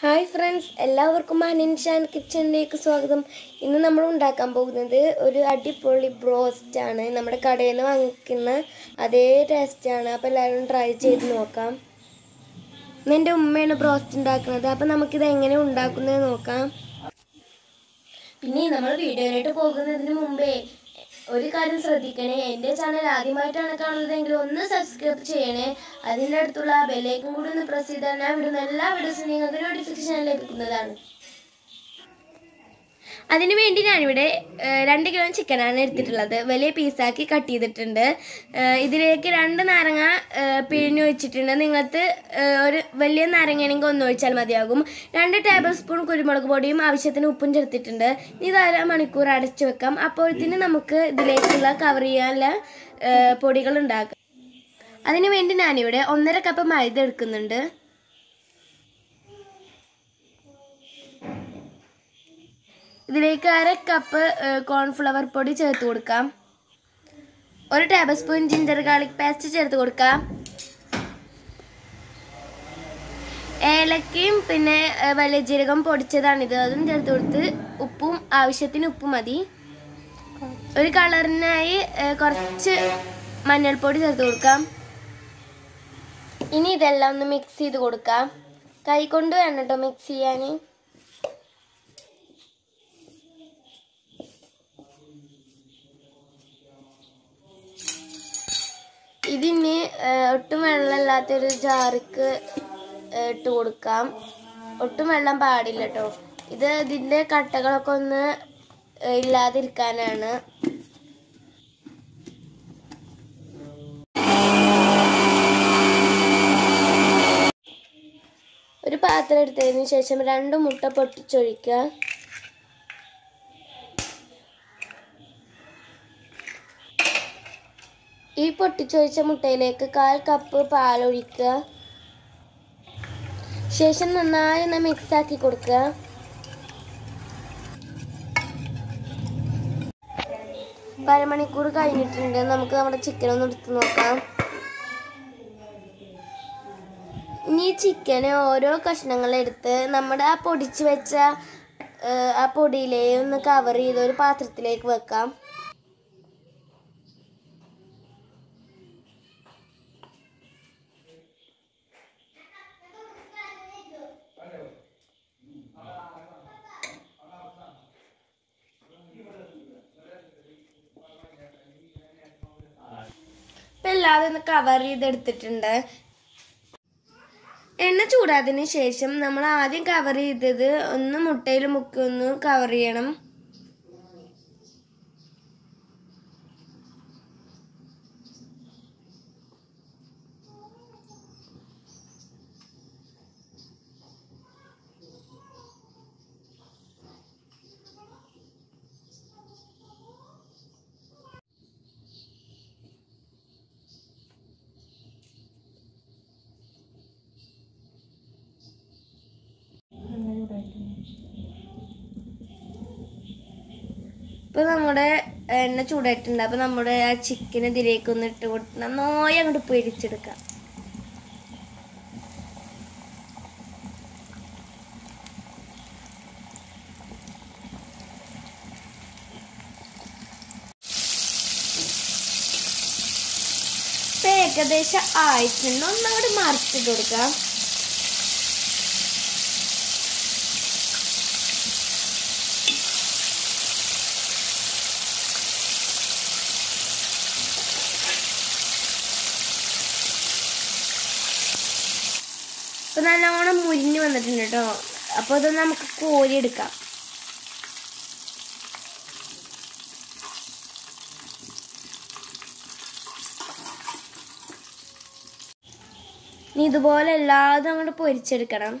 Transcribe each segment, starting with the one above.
Hi friends എല്ലാവർക്കും അനിൻഷാൻ കിച്ചണിലേക്ക് സ്വാഗതം. ഇന്ന് നമ്മൾ ഉണ്ടാക്കാൻ പോകുന്നത് ഒരു അടിപൊളി ബ്രോസ്റ്റ് ആണ്. നമ്മുടെ കടയിൽ നിന്ന് വാങ്ങിക്കുന്ന അതേ ടേസ്റ്റ് ആണ്. അപ്പോൾ എല്ലാവരും ട്രൈ ചെയ്ത് നോക്കാം. എന്റെ ഉമ്മയാണ് ബ്രോസ്റ്റ് ഉണ്ടാക്കുന്നത്. അപ്പോൾ നമുക്കിത് എങ്ങനെ ഉണ്ടാക്കുന്നത് നോക്കാം. പിന്നെ നമ്മൾ വീഡിയോയിലോട്ട് പോകുന്നതിന് മുമ്പേ ഒരു കാര്യം ശ്രദ്ധിക്കണേ എന്റെ ചാനൽ ആദ്യമായിട്ടാണ് കാണുന്നതെങ്കിൽ ഒന്ന് സബ്സ്ക്രൈബ് ചെയ്യണേ. അതിന്റെ അടുത്തുള്ള ബെല്ലേക്കും കൂടി ഒന്ന് പ്രസ് ചെയ്താൽ ഞാൻ വിടുന്ന എല്ലാ വീഡിയോസും നിങ്ങൾക്ക് നോട്ടിഫിക്കേഷൻ ലഭിക്കുന്നതാണ്. അതിനു വേണ്ടി ഞാനിവിടെ രണ്ട് കിലോ ചിക്കനാണ് എടുത്തിട്ടുള്ളത്. വലിയ പീസാക്കി കട്ട് ചെയ്തിട്ടുണ്ട്. ഇതിലേക്ക് രണ്ട് നാരങ്ങ പിഴിഞ്ഞു വെച്ചിട്ടുണ്ട് നിങ്ങൾക്ക് ഒരു വലിയ നാരങ്ങയാണെങ്കിൽ ഒന്ന് ഒഴിച്ചാൽ മതിയാകും. രണ്ട് ടേബിൾ സ്പൂൺ കുരുമുളക് പൊടിയും ആവശ്യത്തിന് ഉപ്പും ചേർത്തിട്ടുണ്ട്. ഇത് അര മണിക്കൂർ അടച്ചു വെക്കാം. അപ്പോഴത്തേന് നമുക്ക് ഇതിലേക്കുള്ള കവർ ചെയ്യാനുള്ള പൊടികൾ ഉണ്ടാക്കാം. അതിനുവേണ്ടി ഞാനിവിടെ ഒന്നര കപ്പ് മൈദ എടുക്കുന്നുണ്ട്. ഇതിലേക്ക് അര കപ്പ് കോൺഫ്ലവർ പൊടി ചേർത്ത് കൊടുക്കാം. ഒരു tablespoon ginger garlic paste ചേർത്ത് കൊടുക്കാം. ഏലക്കയും പിന്നെ വലിയ ജീരകം പൊടിച്ചതാണിത്. അതും ചേർത്ത് കൊടുത്ത് ഉപ്പും ആവശ്യത്തിന് ഉപ്പ് മതി. ഒരു കളറിനായി കുറച്ച് മഞ്ഞൾപ്പൊടി ചേർത്ത് കൊടുക്കാം. ഇനി ഇതെല്ലാം ഒന്ന് മിക്സ് ചെയ്ത് കൊടുക്കാം. കൈ കൊണ്ട് വേണം കേട്ടോ മിക്സ് ചെയ്യാൻ ഇതിന് ഒട്ടും വെള്ളമില്ലാത്തൊരു ജാറിക്ക് ഇട്ട് കൊടുക്കാം. ഒട്ടും വെള്ളം പാടില്ല കേട്ടോ ഇത് ഇതിന്റെ കട്ടകളൊക്കെ ഒന്ന് ഇല്ലാതിരിക്കാനാണ്. ഒരു പാത്രം എടുത്തതിന് ശേഷം രണ്ട് മുട്ട പൊട്ടിച്ചൊഴിക്കുക. ഈ പൊട്ടിച്ചൊഴിച്ച മുട്ടയിലേക്ക് കാൽ കപ്പ് പാലൊഴിക്കുക. ശേഷം നന്നായി ഒന്ന് മിക്സ് ആക്കി കൊടുക്കുക. അരമണിക്കൂർ കഴിഞ്ഞിട്ടുണ്ട്. നമുക്ക് നമ്മുടെ ചിക്കൻ ഒന്ന് എടുത്ത് നോക്കാം. ഇനി ചിക്കന് ഓരോ കഷ്ണങ്ങളെടുത്ത് നമ്മുടെ ആ പൊടിച്ച് വെച്ച ആ പൊടിയിലേ ഒന്ന് കവർ ചെയ്ത് ഒരു പാത്രത്തിലേക്ക് വെക്കാം. എല്ലാവരും ഒന്ന് കവർ ചെയ്തെടുത്തിട്ടുണ്ട്. എണ്ണ ചൂടാതിന് ശേഷം നമ്മൾ ആദ്യം കവർ ചെയ്തത് ഒന്ന് മുട്ടയിൽ മുക്കി ഒന്ന് കവർ ചെയ്യണം. ഇപ്പൊ നമ്മുടെ എണ്ണ ചൂടായിട്ടുണ്ട്. അപ്പൊ നമ്മുടെ ആ ചിക്കൻ ഇതിലേക്ക് ഒന്ന് ഇട്ട് കൊടുത്ത് നന്നായി അങ്ങോട്ട് പൊരിച്ചെടുക്കാം. ഏകദേശം ആയിട്ടുണ്ട്. ഒന്നങ്ങോട്ട് മറിച്ചിട്ട് കൊടുക്കാം. ഇപ്പൊ നല്ലോണം മുരിഞ്ഞ് വന്നിട്ടുണ്ട് കേട്ടോ അപ്പൊ അത് നമുക്ക് കോരിയെടുക്കാം ഇനി ഇതുപോലെ എല്ലാതും അങ്ങോട്ട് പൊരിച്ചെടുക്കണം.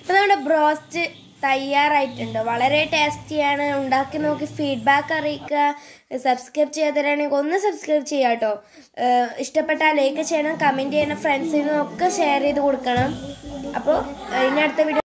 അപ്പൊ നമ്മുടെ ബ്രോസ്റ്റ് തയ്യാറായിട്ടുണ്ട്? വളരെ ടേസ്റ്റിയാണ്. ഉണ്ടാക്കി നോക്കി ഫീഡ്ബാക്ക് അറിയിക്കുക. സബ്സ്ക്രൈബ് ചെയ്യാത്തവരാണെങ്കിൽ ഒന്ന് സബ്സ്ക്രൈബ് ചെയ്യാം കേട്ടോ. ഇഷ്ടപ്പെട്ടാൽ ലൈക്ക് ചെയ്യണം കമന്റ് ചെയ്യണം ഫ്രണ്ട്സിനും ഒക്കെ ഷെയർ ചെയ്ത് കൊടുക്കണം. അപ്പോൾ ഇനി അടുത്ത വീഡിയോ